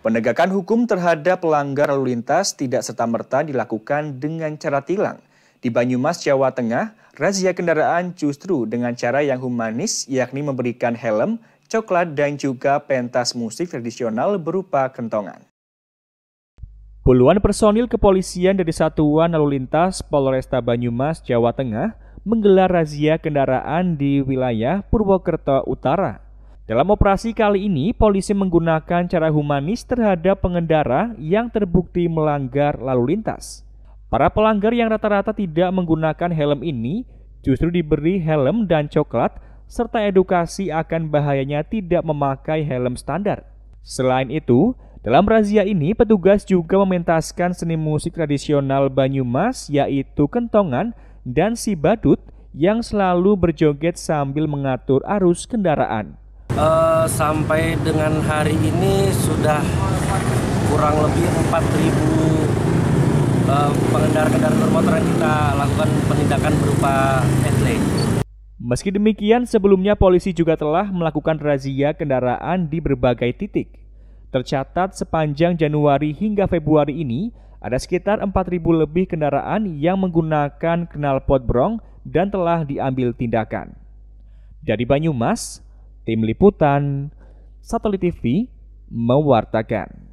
Penegakan hukum terhadap pelanggar lalu lintas tidak serta-merta dilakukan dengan cara tilang. Di Banyumas, Jawa Tengah, razia kendaraan justru dengan cara yang humanis, yakni memberikan helm, coklat, dan juga pentas musik tradisional berupa kentongan. Puluhan personil kepolisian dari Satuan Lalu Lintas Polresta Banyumas, Jawa Tengah menggelar razia kendaraan di wilayah Purwokerto Utara. Dalam operasi kali ini, polisi menggunakan cara humanis terhadap pengendara yang terbukti melanggar lalu lintas. Para pelanggar yang rata-rata tidak menggunakan helm ini justru diberi helm dan coklat serta edukasi akan bahayanya tidak memakai helm standar. Selain itu, dalam razia ini petugas juga mementaskan seni musik tradisional Banyumas yaitu kentongan dan si badut yang selalu berjoget sambil mengatur arus kendaraan. Uh, sampai dengan hari ini sudah kurang lebih 4.000 uh, pengendara kendaraan bermotor yang kita lakukan penindakan berupa etle. Meski demikian, sebelumnya polisi juga telah melakukan razia kendaraan di berbagai titik. Tercatat sepanjang Januari hingga Februari ini, ada sekitar 4.000 lebih kendaraan yang menggunakan knalpot brong dan telah diambil tindakan. Dari Banyumas, Tim Liputan Satelit TV mewartakan.